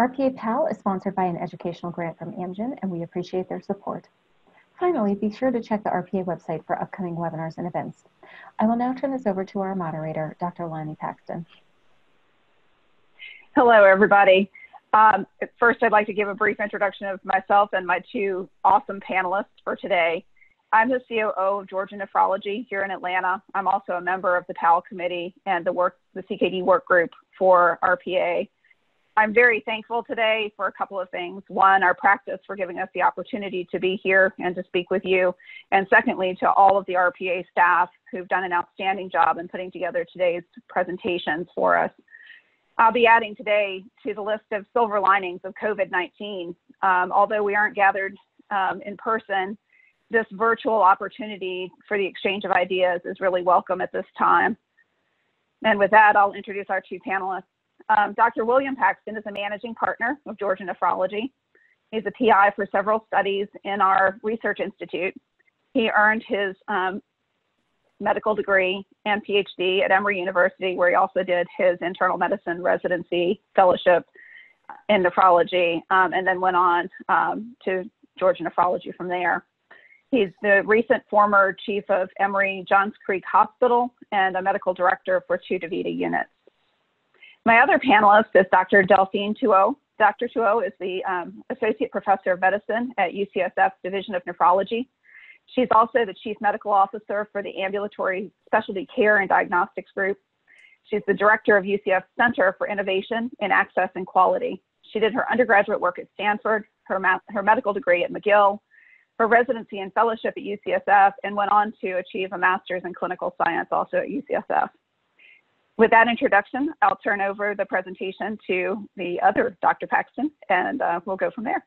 RPA PAL is sponsored by an educational grant from Amgen, and we appreciate their support. Finally, be sure to check the RPA website for upcoming webinars and events. I will now turn this over to our moderator, Dr. Lonnie Paxton. Hello, everybody. Um, first, I'd like to give a brief introduction of myself and my two awesome panelists for today. I'm the COO of Georgia Nephrology here in Atlanta. I'm also a member of the PAL committee and the work, the CKD work group for RPA. I'm very thankful today for a couple of things. One, our practice for giving us the opportunity to be here and to speak with you. And secondly, to all of the RPA staff who've done an outstanding job in putting together today's presentations for us. I'll be adding today to the list of silver linings of COVID-19. Um, although we aren't gathered um, in person, this virtual opportunity for the exchange of ideas is really welcome at this time. And with that, I'll introduce our two panelists. Um, Dr. William Paxton is a managing partner of Georgia Nephrology. He's a PI for several studies in our research institute. He earned his um, medical degree and PhD at Emory University, where he also did his internal medicine residency fellowship in nephrology, um, and then went on um, to Georgia Nephrology from there. He's the recent former chief of Emory Johns Creek Hospital and a medical director for two DaVita units. My other panelist is Dr. Delphine Tuot. Dr. Tuot is the um, Associate Professor of Medicine at UCSF Division of Nephrology. She's also the Chief Medical Officer for the Ambulatory Specialty Care and Diagnostics Group. She's the Director of UCF Center for Innovation in Access and Quality. She did her undergraduate work at Stanford, her, her medical degree at McGill, her residency and fellowship at UCSF, and went on to achieve a master's in clinical science also at UCSF. With that introduction, I'll turn over the presentation to the other Dr. Paxton, and uh, we'll go from there.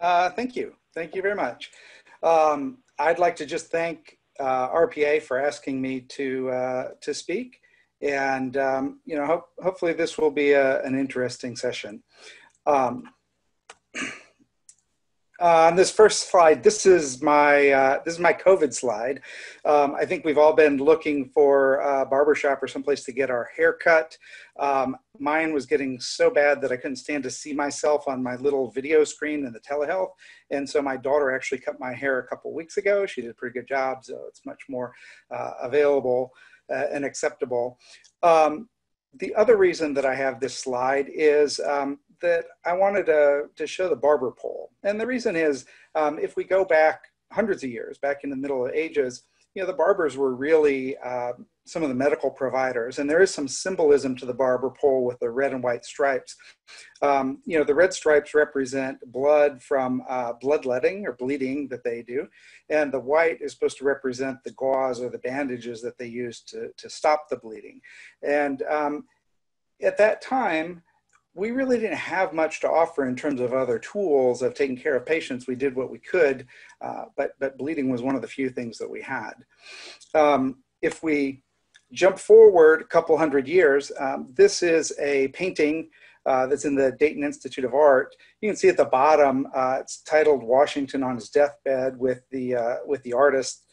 Uh, thank you. Thank you very much. Um, I'd like to just thank uh, RPA for asking me to, uh, to speak. And, um, you know, ho hopefully this will be a, an interesting session. Um, uh, on this first slide, this is my uh, this is my COVID slide. Um, I think we've all been looking for a barbershop or someplace to get our hair cut. Um, mine was getting so bad that I couldn't stand to see myself on my little video screen in the telehealth, and so my daughter actually cut my hair a couple weeks ago. She did a pretty good job, so it's much more uh, available uh, and acceptable. Um, the other reason that I have this slide is um, that I wanted to, to show the barber pole. And the reason is, um, if we go back hundreds of years, back in the Middle Ages, you know, the barbers were really uh, some of the medical providers, and there is some symbolism to the barber pole with the red and white stripes. Um, you know, the red stripes represent blood from uh, bloodletting or bleeding that they do, and the white is supposed to represent the gauze or the bandages that they use to, to stop the bleeding. And um, at that time, we really didn't have much to offer in terms of other tools of taking care of patients. We did what we could, uh, but, but bleeding was one of the few things that we had. Um, if we jump forward a couple hundred years, um, this is a painting uh, that's in the Dayton Institute of Art. You can see at the bottom, uh, it's titled Washington on his deathbed with the, uh, with the artist.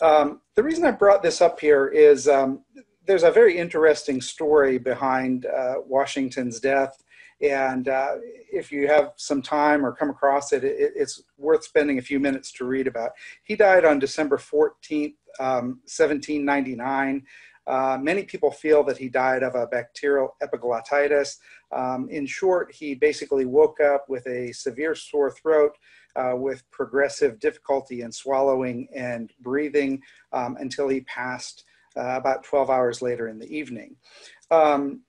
Um, the reason I brought this up here is um, there's a very interesting story behind uh, Washington's death. And uh, if you have some time or come across it, it, it's worth spending a few minutes to read about. He died on December 14th, um, 1799. Uh, many people feel that he died of a bacterial epiglottitis. Um, in short, he basically woke up with a severe sore throat, uh, with progressive difficulty in swallowing and breathing um, until he passed uh, about 12 hours later in the evening. Um,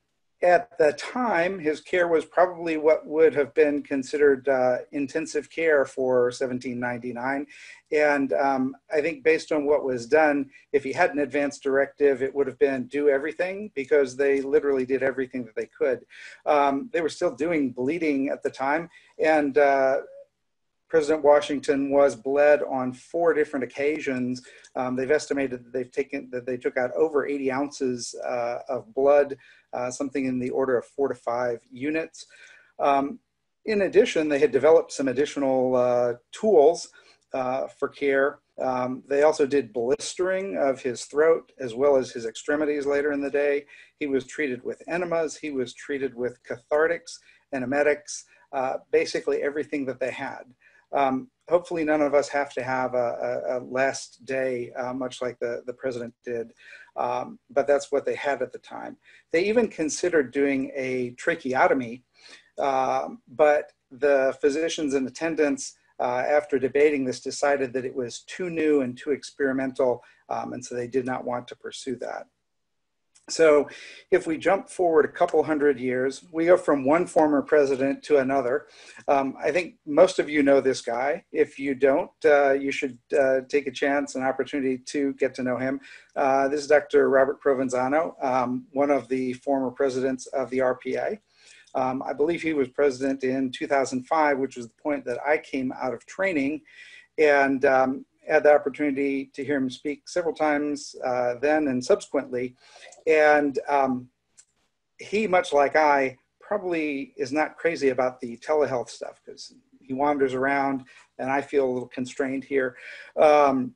at the time, his care was probably what would have been considered uh, intensive care for 1799. And um, I think based on what was done, if he had an advance directive, it would have been do everything because they literally did everything that they could. Um, they were still doing bleeding at the time. And uh, President Washington was bled on four different occasions. Um, they've estimated that they've taken that they took out over 80 ounces uh, of blood, uh, something in the order of four to five units. Um, in addition, they had developed some additional uh, tools. uh, for care. Um, they also did blistering of his throat as well as his extremities later in the day. He was treated with enemas. He was treated with cathartics and emetics, uh, basically everything that they had. Um, hopefully none of us have to have a, a, a last day, uh, much like the, the president did, um, but that's what they had at the time. They even considered doing a tracheotomy, uh, but the physicians in attendance, uh, after debating this, decided that it was too new and too experimental, um, and so they did not want to pursue that. So if we jump forward a couple hundred years, we go from one former president to another. Um, I think most of you know this guy. If you don't, uh, you should uh, take a chance, an opportunity to get to know him. Uh, this is Dr. Robert Provenzano, um, one of the former presidents of the RPA. Um, I believe he was president in 2005, which was the point that I came out of training. And um, had the opportunity to hear him speak several times uh, then and subsequently. And um, he, much like I, probably is not crazy about the telehealth stuff because he wanders around and I feel a little constrained here. Um,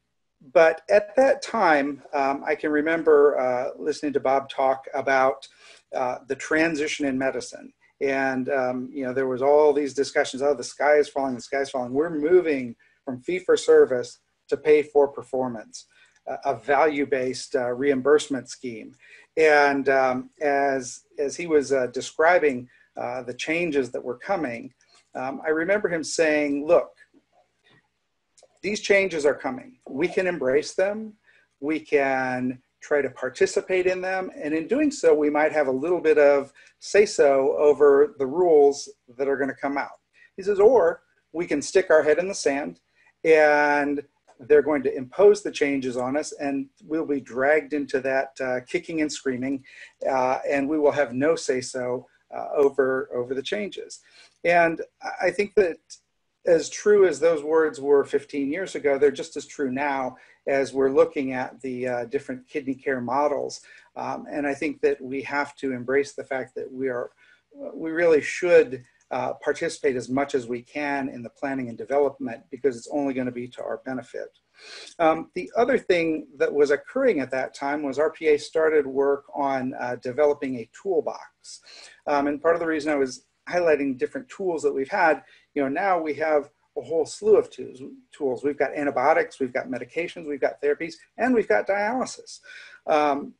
but at that time, um, I can remember uh, listening to Bob talk about uh, the transition in medicine. And, um, you know, there was all these discussions, oh, the sky is falling, the sky is falling. We're moving from fee for service to pay for performance, a value-based uh, reimbursement scheme. And um, as, as he was uh, describing uh, the changes that were coming, um, I remember him saying, look, these changes are coming. We can embrace them. We can try to participate in them. And in doing so, we might have a little bit of say so over the rules that are going to come out. He says, or we can stick our head in the sand and they're going to impose the changes on us and we'll be dragged into that uh, kicking and screaming uh, and we will have no say so uh, over over the changes. And i think that as true as those words were 15 years ago they're just as true now as we're looking at the uh, different kidney care models. Um, and i think that we have to embrace the fact that we are we really should uh, participate as much as we can in the planning and development because it's only going to be to our benefit. Um, the other thing that was occurring at that time was RPA started work on uh, developing a toolbox. Um, and part of the reason I was highlighting different tools that we've had, you know, now we have a whole slew of tools. We've got antibiotics, we've got medications, we've got therapies, and we've got dialysis. Um,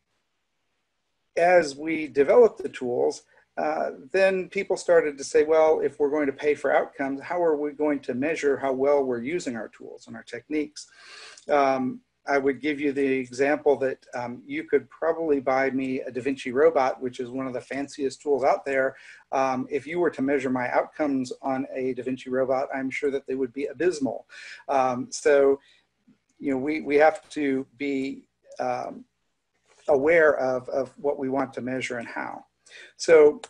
as we develop the tools, uh, then people started to say, well, if we're going to pay for outcomes, how are we going to measure how well we're using our tools and our techniques? Um, I would give you the example that um, you could probably buy me a Da Vinci robot, which is one of the fanciest tools out there. Um, if you were to measure my outcomes on a Da Vinci robot, I'm sure that they would be abysmal. Um, so, you know, we, we have to be um, aware of, of what we want to measure and how. So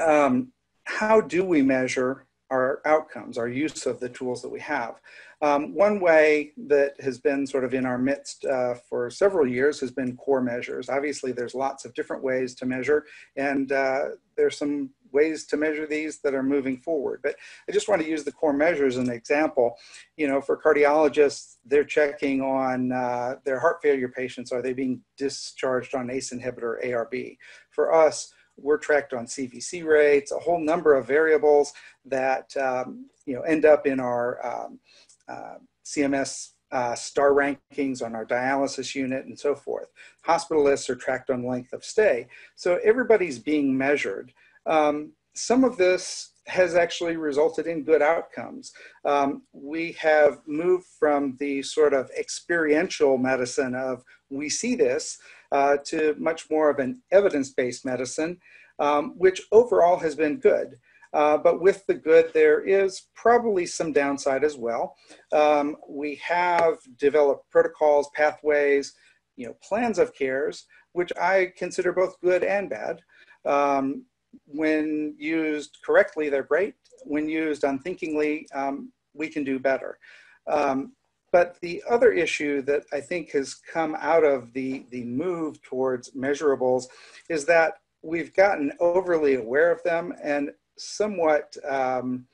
um, how do we measure our outcomes, our use of the tools that we have? Um, one way that has been sort of in our midst uh, for several years has been core measures. Obviously, there's lots of different ways to measure, and uh, there's some ways to measure these that are moving forward. But I just want to use the core measures as an example. You know, for cardiologists, they're checking on uh, their heart failure patients. Are they being discharged on ACE inhibitor ARB? For us, we're tracked on CVC rates, a whole number of variables that um, you know end up in our um, uh, CMS uh, star rankings on our dialysis unit and so forth. Hospitalists are tracked on length of stay. So everybody's being measured. Um, some of this has actually resulted in good outcomes. Um, we have moved from the sort of experiential medicine of we see this uh, to much more of an evidence-based medicine, um, which overall has been good. Uh, but with the good, there is probably some downside as well. Um, we have developed protocols, pathways, you know, plans of cares, which I consider both good and bad. Um, when used correctly, they're great. When used unthinkingly, um, we can do better. Um, but the other issue that I think has come out of the, the move towards measurables is that we've gotten overly aware of them and somewhat um,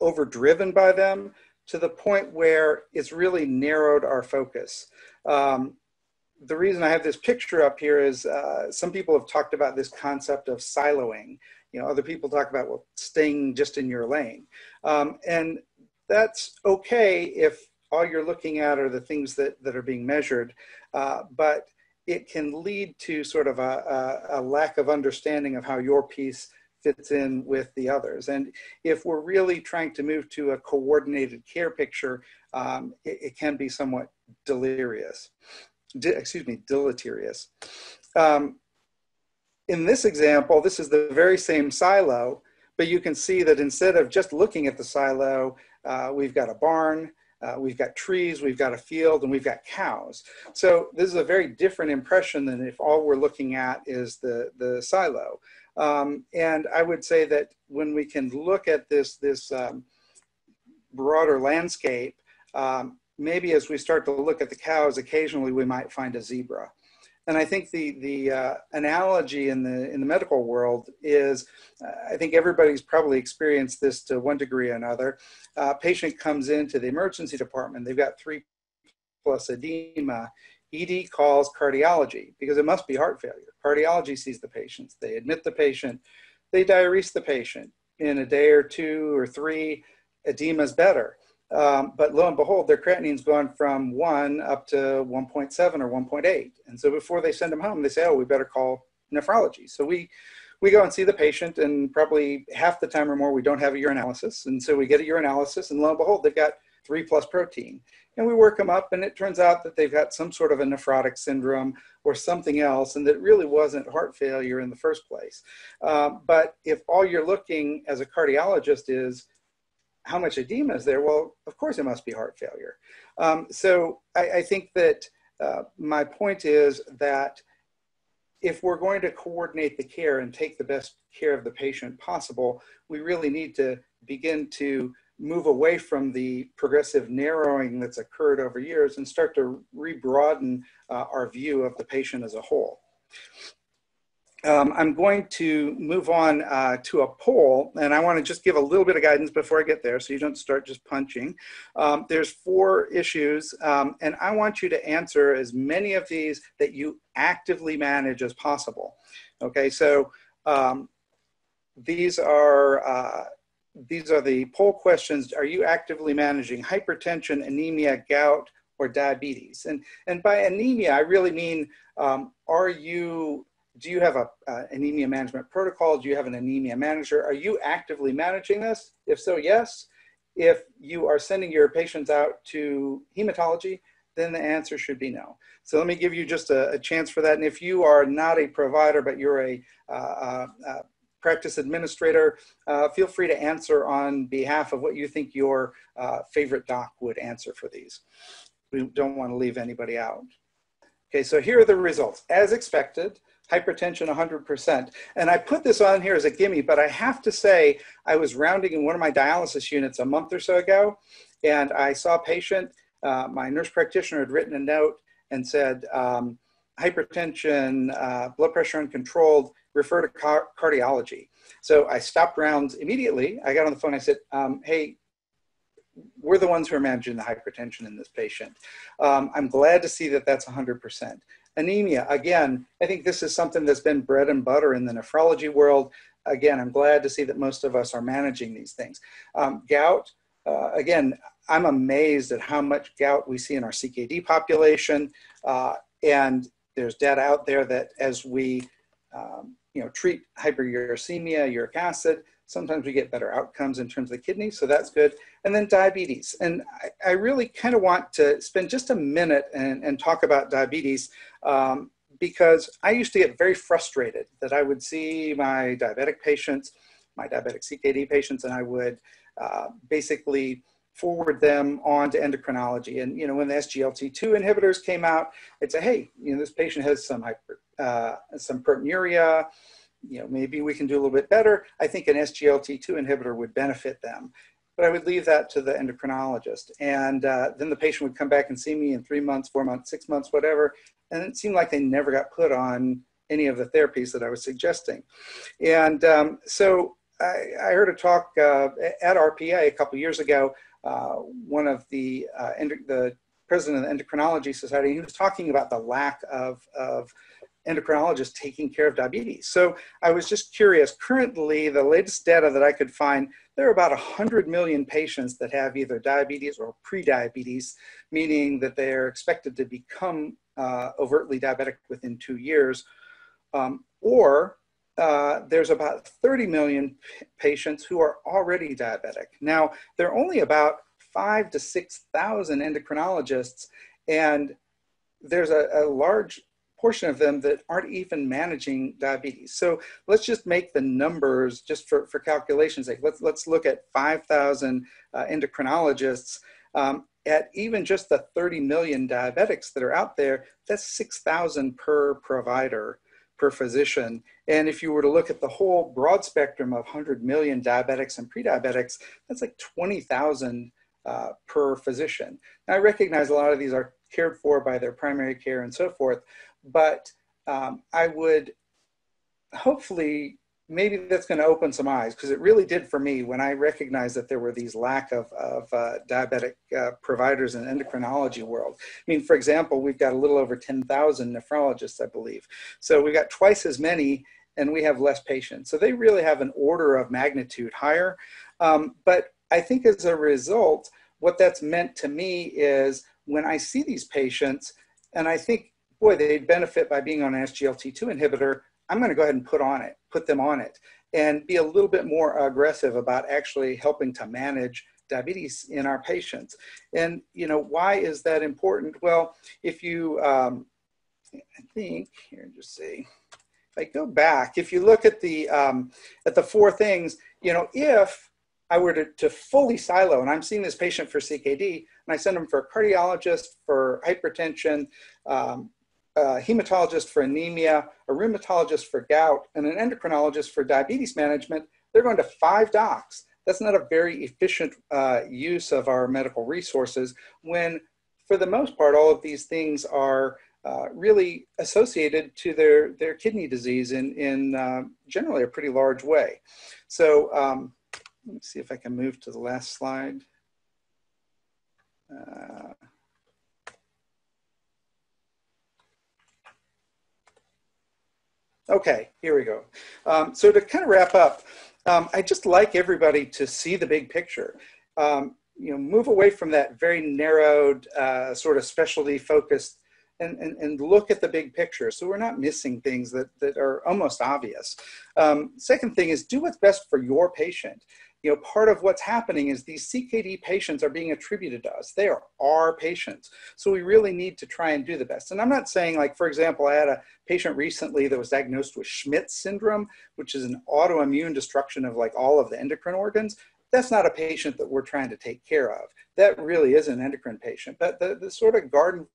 overdriven by them to the point where it's really narrowed our focus. Um, the reason I have this picture up here is uh, some people have talked about this concept of siloing. You know, other people talk about well, staying just in your lane. Um, and that's okay if all you're looking at are the things that, that are being measured. Uh, but it can lead to sort of a, a, a, lack of understanding of how your piece fits in with the others. And if we're really trying to move to a coordinated care picture, um, it, it, can be somewhat delirious, De excuse me, deleterious. Um, in this example, this is the very same silo, but you can see that instead of just looking at the silo, uh, we've got a barn, uh, we've got trees, we've got a field, and we've got cows. So this is a very different impression than if all we're looking at is the, the silo. Um, and I would say that when we can look at this, this um, broader landscape, um, maybe as we start to look at the cows, occasionally we might find a zebra. And I think the, the uh, analogy in the, in the medical world is, uh, I think everybody's probably experienced this to one degree or another. Uh, patient comes into the emergency department, they've got three plus edema. ED calls cardiology because it must be heart failure. Cardiology sees the patients, they admit the patient, they diurese the patient. In a day or two or three, edema is better. Um, but lo and behold, their creatinine's gone from one up to 1.7 or 1.8. And so before they send them home, they say, oh, we better call nephrology. So we, we go and see the patient and probably half the time or more, we don't have a urinalysis. And so we get a urinalysis and lo and behold, they've got three plus protein. And we work them up and it turns out that they've got some sort of a nephrotic syndrome or something else and that really wasn't heart failure in the first place. Um, but if all you're looking as a cardiologist is how much edema is there? Well, of course it must be heart failure. Um, so I, I, think that uh, my point is that if we're going to coordinate the care and take the best care of the patient possible, we really need to begin to move away from the progressive narrowing that's occurred over years and start to rebroaden uh, our view of the patient as a whole. Um, I'm going to move on uh, to a poll, and I want to just give a little bit of guidance before I get there so you don't start just punching. Um, there's four issues, um, and I want you to answer as many of these that you actively manage as possible. Okay, so um, these are uh, these are the poll questions. Are you actively managing hypertension, anemia, gout, or diabetes? And, and by anemia, I really mean, um, are you do you have a uh, anemia management protocol? Do you have an anemia manager? Are you actively managing this? If so, yes. If you are sending your patients out to hematology, then the answer should be no. So let me give you just a, a chance for that. And if you are not a provider, but you're a, uh, practice administrator, uh, feel free to answer on behalf of what you think your uh, favorite doc would answer for these. We don't want to leave anybody out. Okay, so here are the results. As expected, hypertension 100%. And I put this on here as a gimme, but I have to say, I was rounding in one of my dialysis units a month or so ago, and I saw a patient, uh, my nurse practitioner had written a note and said, um, hypertension, uh, blood pressure uncontrolled, refer to car cardiology. So I stopped rounds immediately. I got on the phone, I said, um, hey, we're the ones who are managing the hypertension in this patient. Um, I'm glad to see that that's 100%. Anemia, again, I think this is something that's been bread and butter in the nephrology world. Again, I'm glad to see that most of us are managing these things. Um, gout, uh, again, I'm amazed at how much gout we see in our CKD population. Uh, and there's data out there that as we um, you know, treat hyperuricemia, uric acid, sometimes we get better outcomes in terms of the kidney, so that's good. And then diabetes. And I, I really kind of want to spend just a minute and, and talk about diabetes um, because I used to get very frustrated that I would see my diabetic patients, my diabetic CKD patients, and I would uh, basically forward them on to endocrinology. And, you know, when the SGLT2 inhibitors came out, I'd say, hey, you know, this patient has some hyper, uh, some proteinuria, you know, maybe we can do a little bit better. I think an SGLT2 inhibitor would benefit them. But I would leave that to the endocrinologist. And uh, then the patient would come back and see me in three months, four months, six months, whatever. And it seemed like they never got put on any of the therapies that I was suggesting. And um, so I, I, heard a talk uh, at RPA a couple years ago uh, one of the, uh, the president of the Endocrinology Society. He was talking about the lack of, of endocrinologists taking care of diabetes. So I was just curious. Currently, the latest data that I could find, there are about 100 million patients that have either diabetes or prediabetes, meaning that they are expected to become uh, overtly diabetic within two years. Um, or uh, there's about 30 million patients who are already diabetic. Now, there are only about five to 6,000 endocrinologists, and there's a, a, large portion of them that aren't even managing diabetes. So let's just make the numbers just for, for calculation's sake. Let's, let's look at 5,000 uh, endocrinologists. Um, at even just the 30 million diabetics that are out there, that's 6,000 per provider per physician. And if you were to look at the whole broad spectrum of 100 million diabetics and prediabetics, that's like 20,000 uh, per physician. Now, I recognize a lot of these are cared for by their primary care and so forth, but um, I would hopefully maybe that's going to open some eyes because it really did for me when I recognized that there were these lack of, of uh, diabetic uh, providers in endocrinology world. I mean, for example, we've got a little over 10,000 nephrologists, I believe. So we got twice as many and we have less patients. So they really have an order of magnitude higher. Um, but I think as a result, what that's meant to me is when I see these patients and I think, boy, they'd benefit by being on an SGLT2 inhibitor, I'm going to go ahead and put on it, put them on it, and be a little bit more aggressive about actually helping to manage diabetes in our patients. And you know, why is that important? Well, if you, um, I think here, just see, if I go back, if you look at the um, at the four things, you know, if I were to, to fully silo, and I'm seeing this patient for CKD, and I send them for a cardiologist for hypertension, um, a hematologist for anemia, a rheumatologist for gout, and an endocrinologist for diabetes management, they're going to five docs. That's not a very efficient uh, use of our medical resources when, for the most part, all of these things are uh, really associated to their, their kidney disease in, in uh, generally a pretty large way. So um, let me see if I can move to the last slide. Uh, Okay, here we go. Um, so to kind of wrap up, um, I just like everybody to see the big picture. Um, you know, move away from that very narrowed uh, sort of specialty focused and, and, and look at the big picture. So we're not missing things that, that are almost obvious. Um, second thing is do what's best for your patient you know, part of what's happening is these CKD patients are being attributed to us. They are our patients. So we really need to try and do the best. And I'm not saying like, for example, I had a patient recently that was diagnosed with Schmidt syndrome, which is an autoimmune destruction of like all of the endocrine organs. That's not a patient that we're trying to take care of. That really is an endocrine patient. But the, the sort of garden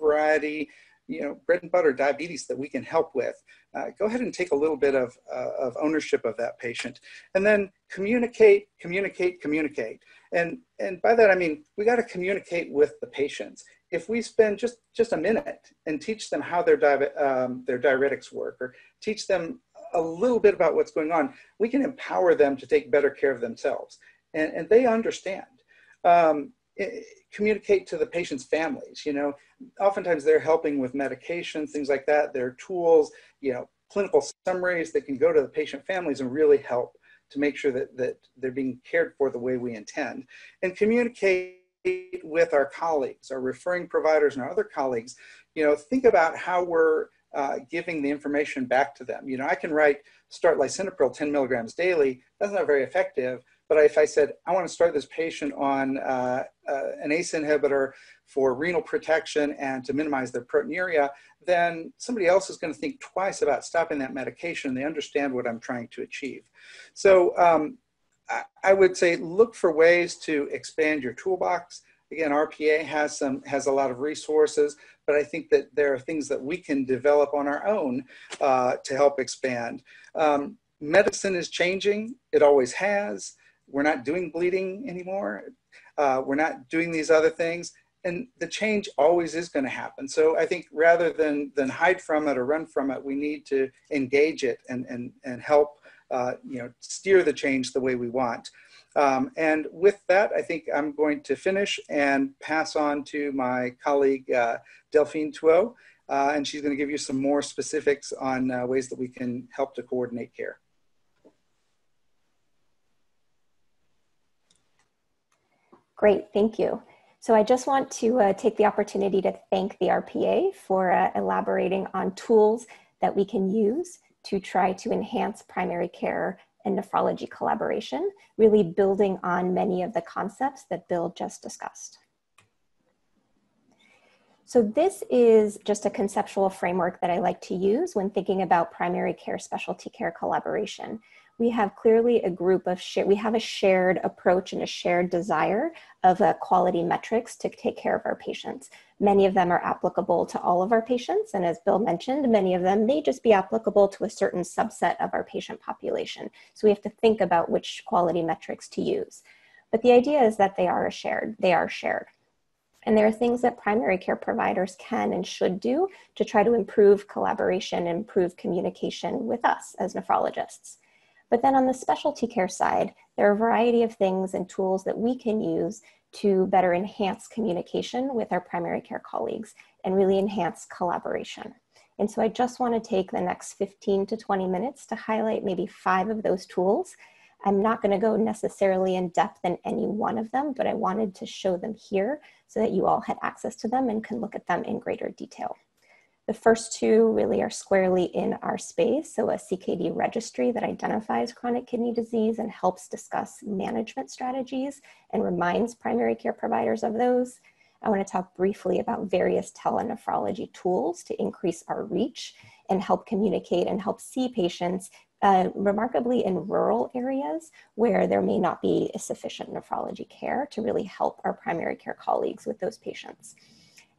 variety, you know, bread and butter diabetes that we can help with, uh, go ahead and take a little bit of, uh, of ownership of that patient. And then communicate, communicate, communicate. And, and by that, I mean, we got to communicate with the patients. If we spend just, just a minute and teach them how their, di- um, their diuretics work or teach them a little bit about what's going on, we can empower them to take better care of themselves. And, and they understand. Um, communicate to the patient's families. You know, oftentimes they're helping with medications, things like that. There are tools, you know, clinical summaries that can go to the patient families and really help to make sure that, that they're being cared for the way we intend. And communicate with our colleagues, our referring providers and our other colleagues, you know, think about how we're uh, giving the information back to them. You know, I can write start lisinopril 10 milligrams daily. That's not very effective. But if I said, I want to start this patient on uh, uh, an ACE inhibitor for renal protection and to minimize their proteinuria, then somebody else is going to think twice about stopping that medication. They understand what I'm trying to achieve. So um, I, I would say look for ways to expand your toolbox. Again, RPA has some has a lot of resources, but I think that there are things that we can develop on our own uh, to help expand. Um, medicine is changing; it always has we're not doing bleeding anymore. Uh, we're not doing these other things. And the change always is going to happen. So I think rather than, than hide from it or run from it, we need to engage it and, and, and help uh, you know, steer the change the way we want. Um, and with that, I think I'm going to finish and pass on to my colleague, uh, Delphine Tuot, uh, and she's going to give you some more specifics on uh, ways that we can help to coordinate care. Great, thank you. So I just want to uh, take the opportunity to thank the RPA for uh, elaborating on tools that we can use to try to enhance primary care and nephrology collaboration, really building on many of the concepts that Bill just discussed. So this is just a conceptual framework that I like to use when thinking about primary care specialty care collaboration we have clearly a group of we have a shared approach and a shared desire of uh, quality metrics to take care of our patients. Many of them are applicable to all of our patients. And as Bill mentioned, many of them may just be applicable to a certain subset of our patient population. So we have to think about which quality metrics to use. But the idea is that they are a shared, they are shared. And there are things that primary care providers can and should do to try to improve collaboration improve communication with us as nephrologists. But then on the specialty care side, there are a variety of things and tools that we can use to better enhance communication with our primary care colleagues and really enhance collaboration. And so I just want to take the next 15 to 20 minutes to highlight maybe five of those tools. I'm not going to go necessarily in depth in any one of them, but I wanted to show them here so that you all had access to them and can look at them in greater detail. The first two really are squarely in our space. So a CKD registry that identifies chronic kidney disease and helps discuss management strategies and reminds primary care providers of those. I want to talk briefly about various telenephrology tools to increase our reach and help communicate and help see patients uh, remarkably in rural areas where there may not be sufficient nephrology care to really help our primary care colleagues with those patients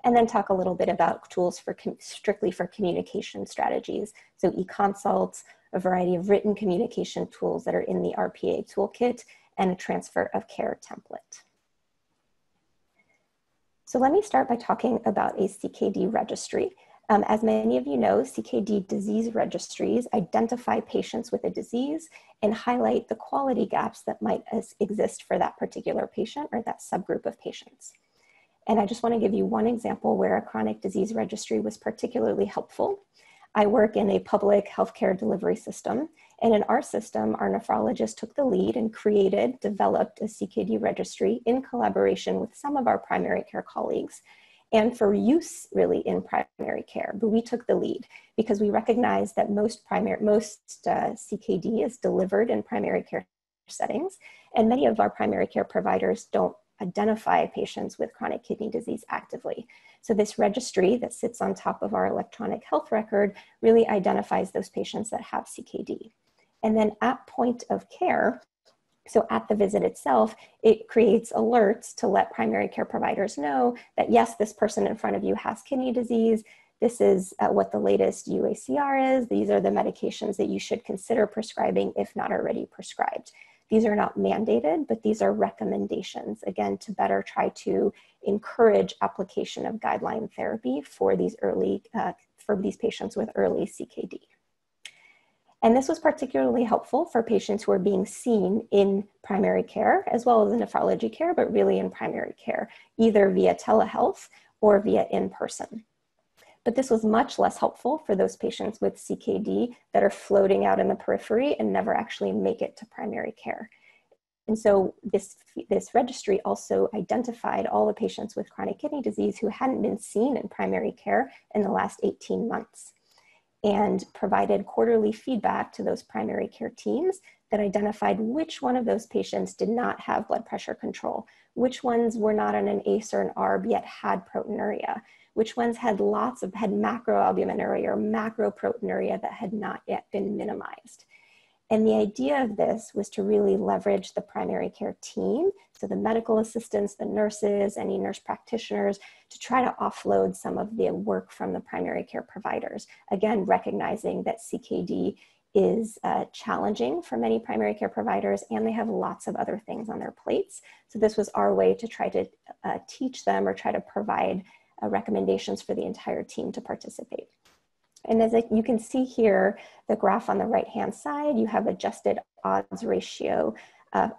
and then talk a little bit about tools for strictly for communication strategies. So e-consults, a variety of written communication tools that are in the RPA toolkit, and a transfer of care template. So let me start by talking about a CKD registry. Um, as many of you know, CKD disease registries identify patients with a disease and highlight the quality gaps that might exist for that particular patient or that subgroup of patients. And I just want to give you one example where a chronic disease registry was particularly helpful. I work in a public healthcare delivery system, and in our system, our nephrologist took the lead and created, developed a CKD registry in collaboration with some of our primary care colleagues and for use really in primary care. But we took the lead because we recognize that most primary, most uh, CKD is delivered in primary care settings, and many of our primary care providers don't identify patients with chronic kidney disease actively. So this registry that sits on top of our electronic health record really identifies those patients that have CKD. And then at point of care, so at the visit itself, it creates alerts to let primary care providers know that yes, this person in front of you has kidney disease. This is uh, what the latest UACR is. These are the medications that you should consider prescribing if not already prescribed. These are not mandated, but these are recommendations, again, to better try to encourage application of guideline therapy for these early, uh, for these patients with early CKD. And this was particularly helpful for patients who are being seen in primary care as well as in nephrology care, but really in primary care, either via telehealth or via in person. But this was much less helpful for those patients with CKD that are floating out in the periphery and never actually make it to primary care. And so this, this registry also identified all the patients with chronic kidney disease who hadn't been seen in primary care in the last 18 months and provided quarterly feedback to those primary care teams that identified which one of those patients did not have blood pressure control, which ones were not on an ACE or an ARB yet had proteinuria, which ones had lots of, had macroalbuminuria or macroproteinuria that had not yet been minimized. And the idea of this was to really leverage the primary care team, so the medical assistants, the nurses, any nurse practitioners, to try to offload some of the work from the primary care providers. Again, recognizing that CKD is uh, challenging for many primary care providers and they have lots of other things on their plates. So this was our way to try to uh, teach them or try to provide uh, recommendations for the entire team to participate. And as you can see here, the graph on the right-hand side, you have adjusted odds ratio uh,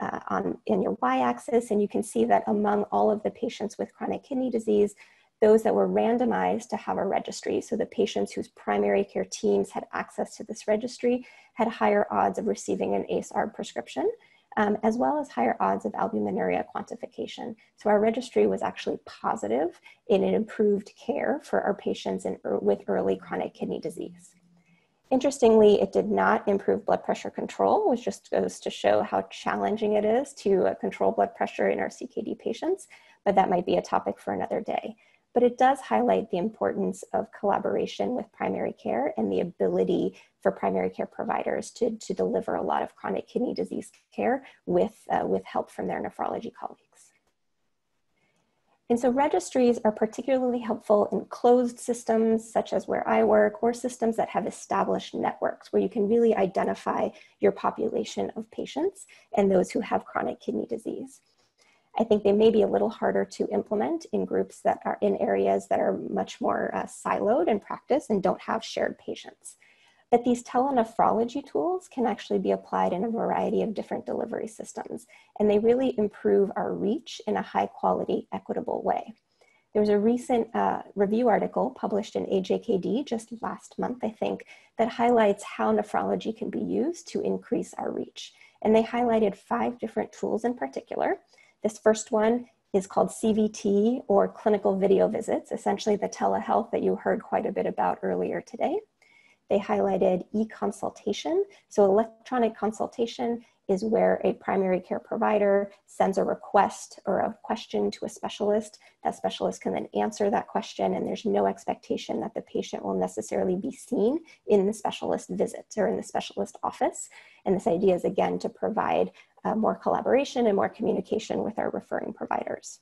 uh, on in your y-axis, and you can see that among all of the patients with chronic kidney disease, those that were randomized to have a registry, so the patients whose primary care teams had access to this registry had higher odds of receiving an ACE-ARB prescription, um, as well as higher odds of albuminuria quantification. So our registry was actually positive in an improved care for our patients in, with early chronic kidney disease. Interestingly, it did not improve blood pressure control, which just goes to show how challenging it is to uh, control blood pressure in our CKD patients, but that might be a topic for another day. But it does highlight the importance of collaboration with primary care and the ability for primary care providers to, to deliver a lot of chronic kidney disease care with, uh, with help from their nephrology colleagues. And so registries are particularly helpful in closed systems, such as where I work, or systems that have established networks where you can really identify your population of patients and those who have chronic kidney disease. I think they may be a little harder to implement in groups that are in areas that are much more uh, siloed in practice and don't have shared patients. But these telenephrology tools can actually be applied in a variety of different delivery systems, and they really improve our reach in a high quality, equitable way. There was a recent uh, review article published in AJKD just last month, I think, that highlights how nephrology can be used to increase our reach. And they highlighted five different tools in particular. This first one is called CVT or clinical video visits, essentially the telehealth that you heard quite a bit about earlier today. They highlighted e-consultation. So electronic consultation is where a primary care provider sends a request or a question to a specialist. That specialist can then answer that question, and there's no expectation that the patient will necessarily be seen in the specialist visit or in the specialist office. And this idea is again to provide uh, more collaboration and more communication with our referring providers.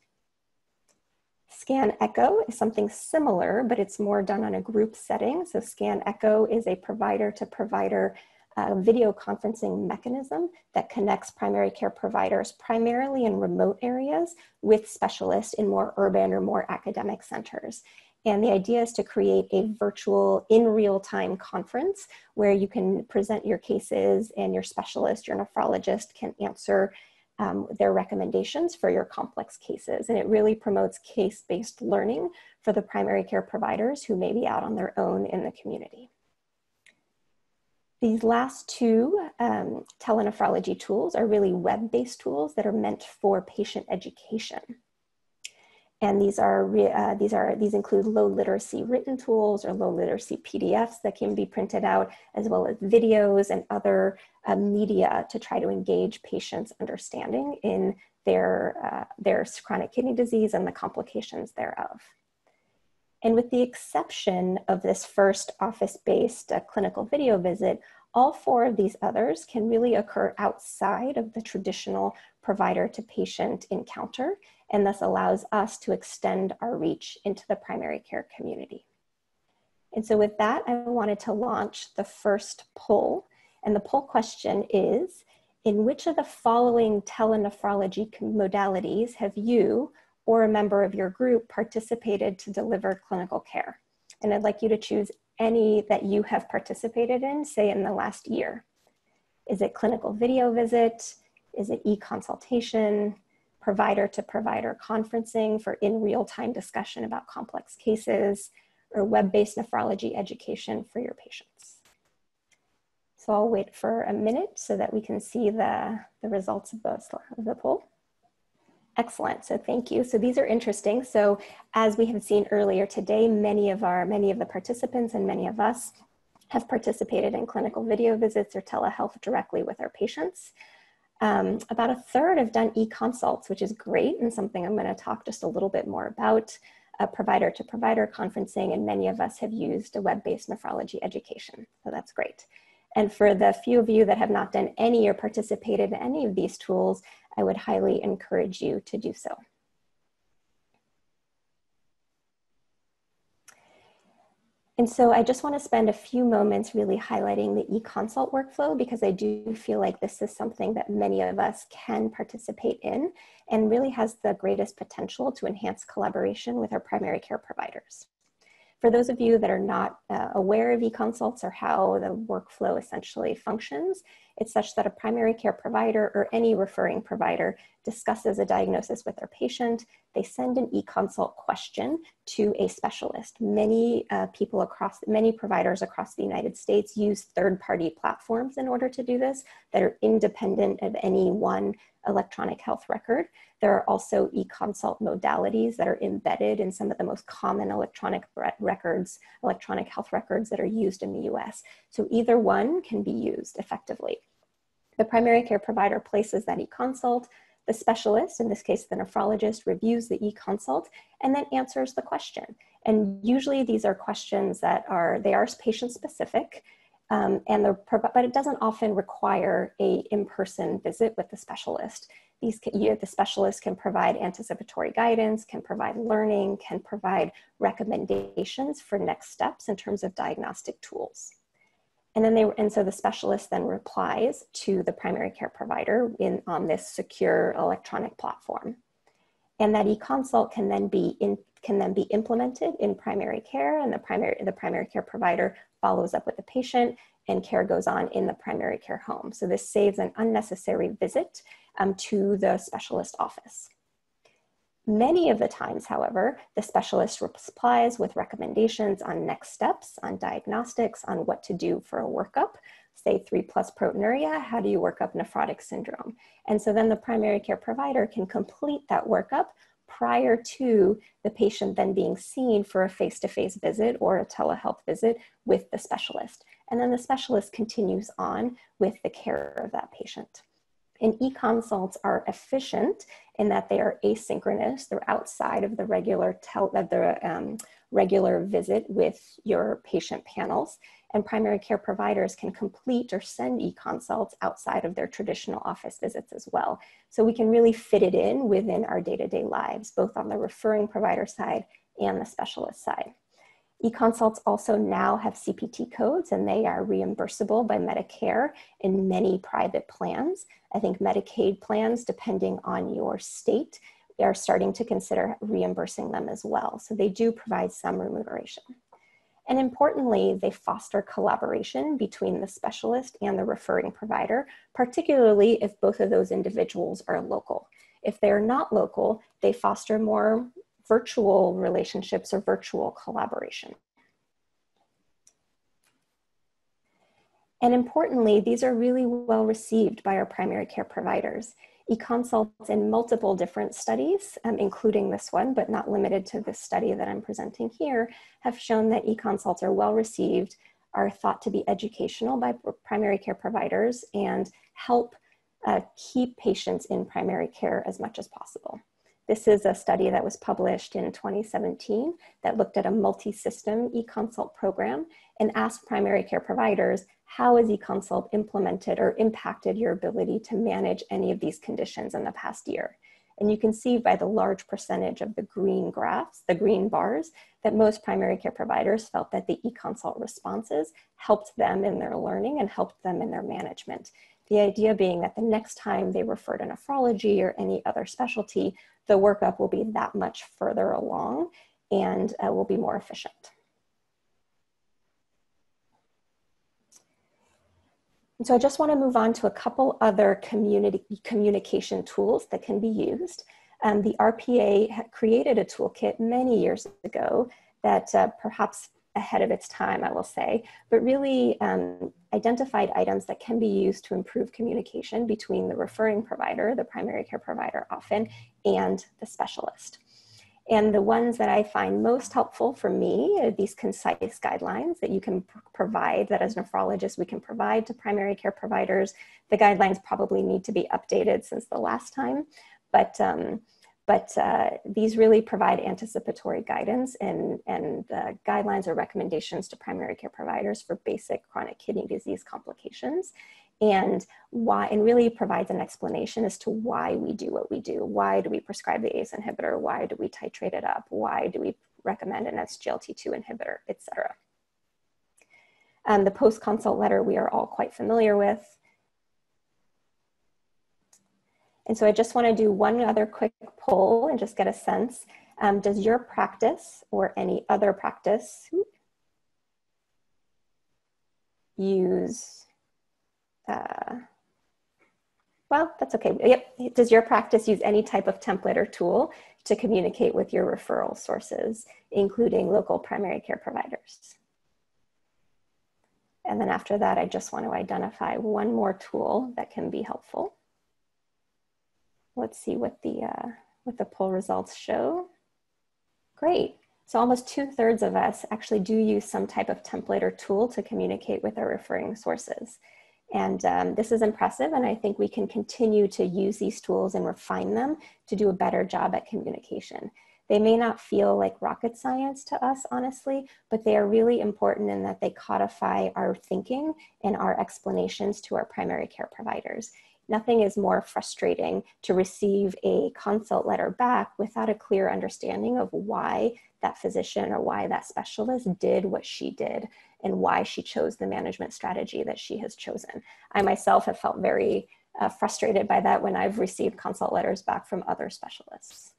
Scan Echo is something similar, but it's more done on a group setting. So Scan Echo is a provider to provider uh, video conferencing mechanism that connects primary care providers primarily in remote areas with specialists in more urban or more academic centers. And the idea is to create a virtual in real time conference where you can present your cases and your specialist, your nephrologist can answer um, their recommendations for your complex cases. And it really promotes case based learning for the primary care providers who may be out on their own in the community. These last two um, telenephrology tools are really web based tools that are meant for patient education. And these are, uh, these are, these include low literacy written tools or low literacy PDFs that can be printed out, as well as videos and other uh, media to try to engage patients' understanding in their, uh, their chronic kidney disease and the complications thereof. And with the exception of this first office-based uh, clinical video visit, all four of these others can really occur outside of the traditional provider to patient encounter and thus allows us to extend our reach into the primary care community. And so with that, I wanted to launch the first poll. And the poll question is, in which of the following telenephrology modalities have you or a member of your group participated to deliver clinical care? And I'd like you to choose any that you have participated in, say in the last year. Is it clinical video visit? Is it e-consultation? provider to provider conferencing for in real time discussion about complex cases, or web based nephrology education for your patients. So I'll wait for a minute so that we can see the, the results of, those, of the poll. Excellent, so thank you. So these are interesting. So as we have seen earlier today, many of our, many of the participants and many of us have participated in clinical video visits or telehealth directly with our patients. Um, about a third have done e-consults, which is great and something I'm going to talk just a little bit more about. Uh, provider to provider conferencing, and many of us have used a web-based nephrology education, so that's great. And for the few of you that have not done any or participated in any of these tools, I would highly encourage you to do so. And so I just want to spend a few moments really highlighting the e-consult workflow because I do feel like this is something that many of us can participate in and really has the greatest potential to enhance collaboration with our primary care providers. For those of you that are not uh, aware of e-consults or how the workflow essentially functions, it's such that a primary care provider or any referring provider discusses a diagnosis with their patient. They send an e-consult question to a specialist. Many uh, people across, many providers across the United States use third-party platforms in order to do this that are independent of any one electronic health record. There are also e-consult modalities that are embedded in some of the most common electronic records, electronic health records that are used in the US. So either one can be used effectively. The primary care provider places that e-consult, the specialist, in this case the nephrologist, reviews the e-consult and then answers the question. And usually these are questions that are, they are patient specific, um, and the, but it doesn't often require a in-person visit with the specialist. These, you, the specialist can provide anticipatory guidance, can provide learning, can provide recommendations for next steps in terms of diagnostic tools. And then they, and so the specialist then replies to the primary care provider in, on this secure electronic platform. And that e-consult can then be in, can then be implemented in primary care and the primary, the primary care provider follows up with the patient and care goes on in the primary care home. So this saves an unnecessary visit um, to the specialist office. Many of the times, however, the specialist replies with recommendations on next steps, on diagnostics, on what to do for a workup, say 3 plus proteinuria, how do you work up nephrotic syndrome? And so then the primary care provider can complete that workup prior to the patient then being seen for a face-to-face visit or a telehealth visit with the specialist. And then the specialist continues on with the care of that patient. And e-consults are efficient in that they are asynchronous. They're outside of the regular tel- of the um, regular visit with your patient panels and primary care providers can complete or send e-consults outside of their traditional office visits as well. So we can really fit it in within our day-to-day lives, both on the referring provider side and the specialist side. E-consults also now have CPT codes and they are reimbursable by Medicare in many private plans. I think Medicaid plans, depending on your state, are starting to consider reimbursing them as well. So they do provide some remuneration. And importantly, they foster collaboration between the specialist and the referring provider, particularly if both of those individuals are local. If they're not local, they foster more virtual relationships or virtual collaboration. And importantly, these are really well received by our primary care providers e-consults in multiple different studies, um, including this one, but not limited to this study that I'm presenting here, have shown that e-consults are well received, are thought to be educational by primary care providers, and help uh, keep patients in primary care as much as possible. This is a study that was published in 2017 that looked at a multi-system e-consult program and asked primary care providers how has e-consult implemented or impacted your ability to manage any of these conditions in the past year? And you can see by the large percentage of the green graphs, the green bars, that most primary care providers felt that the e-consult responses helped them in their learning and helped them in their management. The idea being that the next time they refer to nephrology or any other specialty, the workup will be that much further along and uh, will be more efficient. And so I just want to move on to a couple other community communication tools that can be used. Um, the RPA created a toolkit many years ago that uh, perhaps ahead of its time, I will say, but really um, identified items that can be used to improve communication between the referring provider, the primary care provider often, and the specialist. And the ones that I find most helpful for me are these concise guidelines that you can provide, that as nephrologists we can provide to primary care providers. The guidelines probably need to be updated since the last time, but, um, but uh, these really provide anticipatory guidance and, and uh, guidelines or recommendations to primary care providers for basic chronic kidney disease complications and why and really provides an explanation as to why we do what we do. Why do we prescribe the ace inhibitor? Why do we titrate it up? Why do we recommend an sglt2 inhibitor etc um, the post consult letter we are all quite familiar with and so i just want to do one other quick poll and just get a sense Um, does your practice or any other practice use, uh, well, that's okay. Yep. Does your practice use any type of template or tool to communicate with your referral sources, including local primary care providers? And then after that, I just want to identify one more tool that can be helpful. Let's see what the, uh, what the poll results show. Great. So almost two thirds of us actually do use some type of template or tool to communicate with our referring sources. And um, this is impressive, and I think we can continue to use these tools and refine them to do a better job at communication. They may not feel like rocket science to us, honestly, but they are really important in that they codify our thinking and our explanations to our primary care providers. Nothing is more frustrating to receive a consult letter back without a clear understanding of why that physician or why that specialist did what she did and why she chose the management strategy that she has chosen. I myself have felt very uh, frustrated by that when I've received consult letters back from other specialists.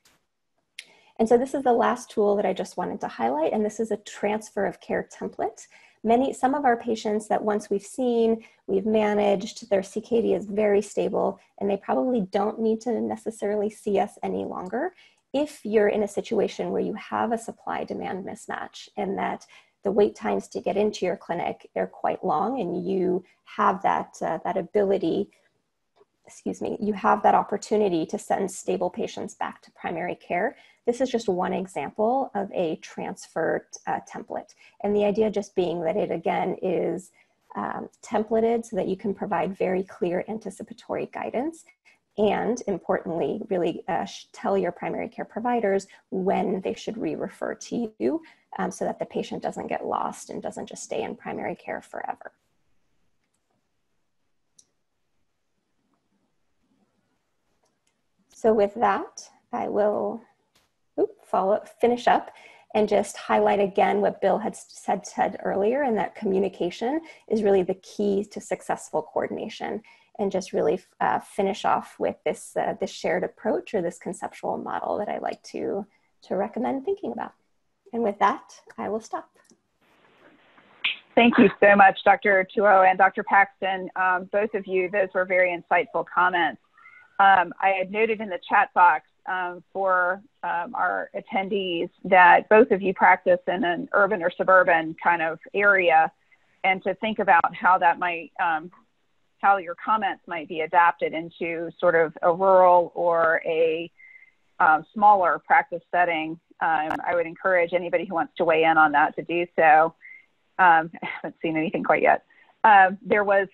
And so this is the last tool that I just wanted to highlight, and this is a transfer of care template. Many, some of our patients that once we've seen, we've managed, their CKD is very stable, and they probably don't need to necessarily see us any longer. If you're in a situation where you have a supply demand mismatch and that the wait times to get into your clinic they're quite long and you have that uh, that ability excuse me you have that opportunity to send stable patients back to primary care this is just one example of a transferred uh, template and the idea just being that it again is um, templated so that you can provide very clear anticipatory guidance and importantly, really uh, tell your primary care providers when they should re-refer to you um, so that the patient doesn't get lost and doesn't just stay in primary care forever. So with that, I will follow, finish up and just highlight again what Bill had said, said earlier, and that communication is really the key to successful coordination and just really uh, finish off with this, uh, this shared approach or this conceptual model that I like to, to recommend thinking about. And with that, I will stop. Thank you so much, Dr. Tuot and Dr. Paxton. Um, both of you, those were very insightful comments. Um, I had noted in the chat box um, for um, our attendees that both of you practice in an urban or suburban kind of area and to think about how that might um, how your comments might be adapted into sort of a rural or a um, smaller practice setting. Um, I would encourage anybody who wants to weigh in on that to do so. I haven't seen anything quite yet. There was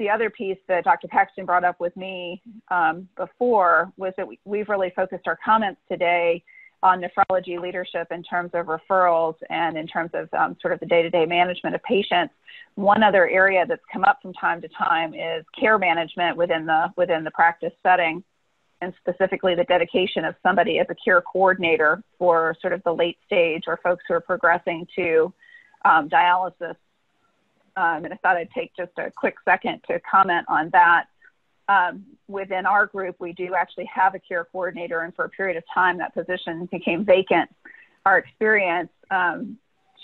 the other piece that Dr. Paxton brought up with me um, before was that we, we've really focused our comments today on nephrology leadership in terms of referrals and in terms of um, sort of the day-to-day management of patients. One other area that's come up from time to time is care management within the within the practice setting, and specifically the dedication of somebody as a care coordinator for sort of the late stage or folks who are progressing to um, dialysis. Um, and I thought I'd take just a quick second to comment on that um, within our group, we do actually have a care coordinator, and for a period of time, that position became vacant. Our experience, um,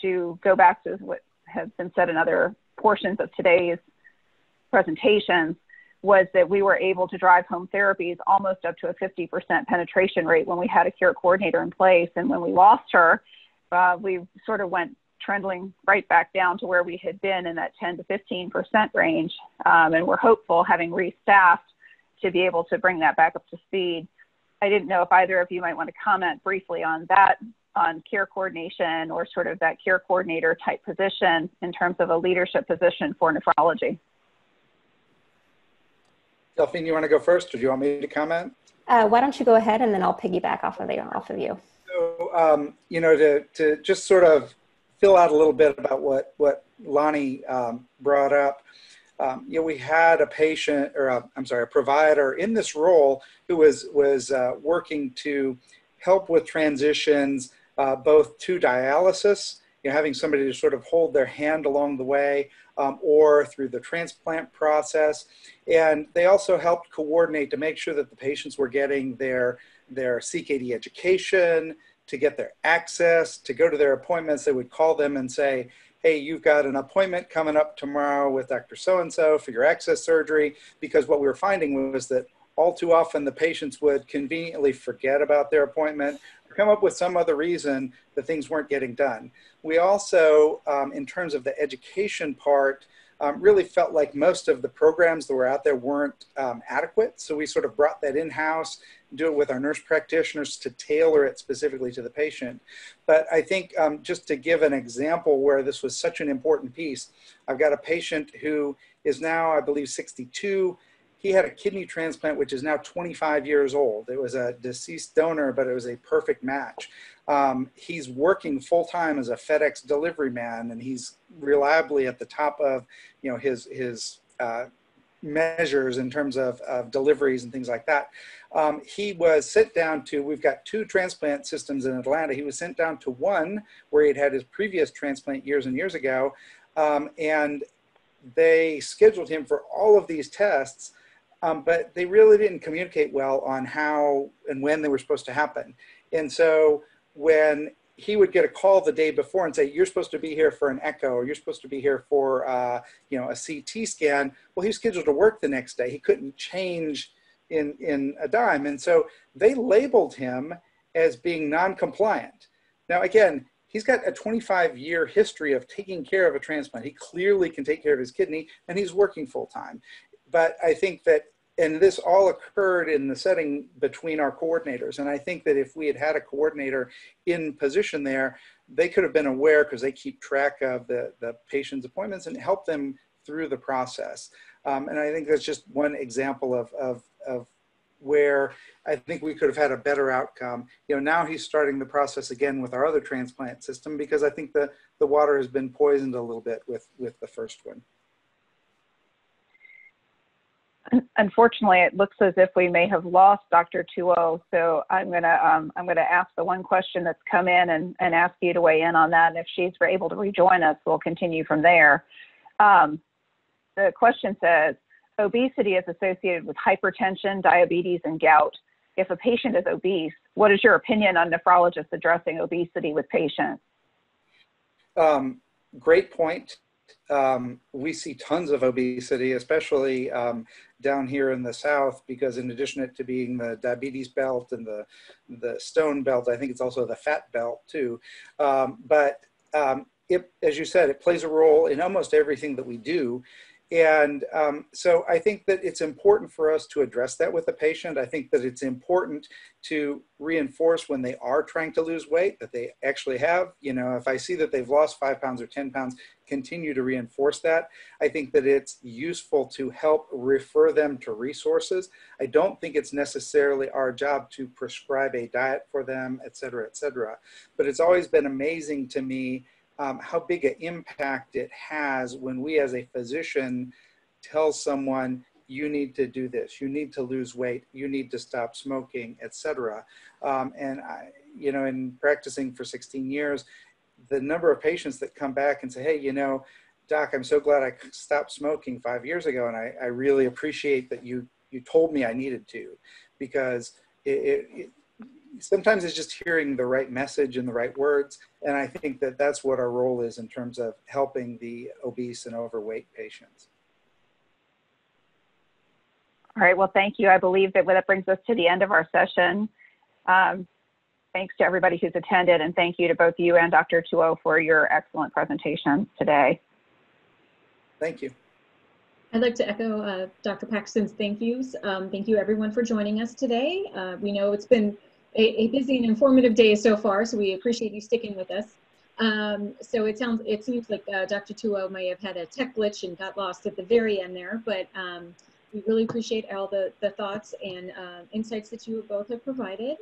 to go back to what has been said in other portions of today's presentations, was that we were able to drive home therapies almost up to a 50% penetration rate when we had a care coordinator in place. And when we lost her, uh, we sort of went trending right back down to where we had been in that 10 to 15 percent range. Um, and we're hopeful, having restaffed, to be able to bring that back up to speed. I didn't know if either of you might want to comment briefly on that, on care coordination or sort of that care coordinator type position in terms of a leadership position for nephrology. Delphine, you want to go first, or do you want me to comment? Uh, why don't you go ahead, and then I'll piggyback off of the, off of you. So, um, you know, to to just sort of fill out a little bit about what what Lonnie um, brought up. Um, you know, we had a patient, or i am sorry, a provider in this role who was was uh, working to help with transitions, uh, both to dialysis, you know, having somebody to sort of hold their hand along the way, um, or through the transplant process, and they also helped coordinate to make sure that the patients were getting their their CKD education, to get their access, to go to their appointments. They would call them and say, hey, you've got an appointment coming up tomorrow with Dr. So-and-so for your access surgery. Because what we were finding was that all too often the patients would conveniently forget about their appointment or come up with some other reason that things weren't getting done. We also, um, in terms of the education part, um, really felt like most of the programs that were out there weren't um, adequate. So we sort of brought that in-house, do it with our nurse practitioners to tailor it specifically to the patient. But I think um, just to give an example where this was such an important piece, I've got a patient who is now, I believe, 62. He had a kidney transplant, which is now 25 years old. It was a deceased donor, but it was a perfect match. Um, he's working full time as a FedEx delivery man, and he's reliably at the top of, you know, his his uh, measures in terms of, of, deliveries and things like that. Um, he was sent down to. We've got two transplant systems in Atlanta. He was sent down to one where he had had his previous transplant years and years ago, um, and they scheduled him for all of these tests. Um, but they really didn't communicate well on how and when they were supposed to happen. And so when he would get a call the day before and say, "You're supposed to be here for an echo, or you're supposed to be here for, uh, you know, a CT scan." Well, he was scheduled to work the next day. He couldn't change in in a dime, and so they labeled him as being non-compliant. Now, again, he's got a 25 year history of taking care of a transplant. He clearly can take care of his kidney, and he's working full time. But I think that and this all occurred in the setting between our coordinators. And I think that if we had had a coordinator in position there, they could have been aware because they keep track of the, the patient's appointments and help them through the process. Um, and I think that's just one example of, of, of where I think we could have had a better outcome. You know, now he's starting the process again with our other transplant system because I think the, the water has been poisoned a little bit with, with the first one unfortunately, it looks as if we may have lost Dr. Tuot. So I'm gonna um, I'm gonna ask the one question that's come in and, and ask you to weigh in on that. And if she's able to rejoin us, we'll continue from there. Um, the question says, obesity is associated with hypertension, diabetes, and gout. If a patient is obese, what is your opinion on nephrologists addressing obesity with patients? Um, great point um, we see tons of obesity, especially um, down here in the south, because in addition to being the diabetes belt and the the stone belt, I think it's also the fat belt too. Um, but um, it, as you said, it plays a role in almost everything that we do. And um, so I think that it's important for us to address that with the patient. I think that it's important to reinforce when they are trying to lose weight that they actually have. You know, if I see that they've lost five pounds or 10 pounds, continue to reinforce that. I think that it's useful to help refer them to resources. I don't think it's necessarily our job to prescribe a diet for them, et cetera, et cetera. But it's always been amazing to me um, how big an impact it has when we as a physician tell someone you need to do this you need to lose weight you need to stop smoking etc um, and I, you know in practicing for 16 years the number of patients that come back and say hey you know doc i'm so glad i stopped smoking five years ago and i, I really appreciate that you you told me i needed to because it, it, sometimes it's just hearing the right message and the right words. And I think that that's what our role is in terms of helping the obese and overweight patients. All right, well, thank you. I believe that that brings us to the end of our session. Um, thanks to everybody who's attended, and thank you to both you and Dr. Tuot for your excellent presentations today. Thank you. I'd like to echo uh, Dr. Paxton's thank yous. Um, thank you everyone for joining us today. Uh, we know it's been a, a, busy and informative day so far, so we appreciate you sticking with us. Um, so it sounds, it seems like uh, Dr. Tuot may have had a tech glitch and got lost at the very end there, but um, we really appreciate all the, the thoughts and uh, insights that you both have provided.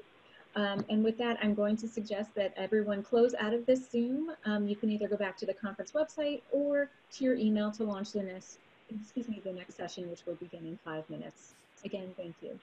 Um, and with that, I'm going to suggest that everyone close out of this Zoom. Um, you can either go back to the conference website or to your email to launch the next, excuse me, the next session, which will begin in five minutes. Again, thank you.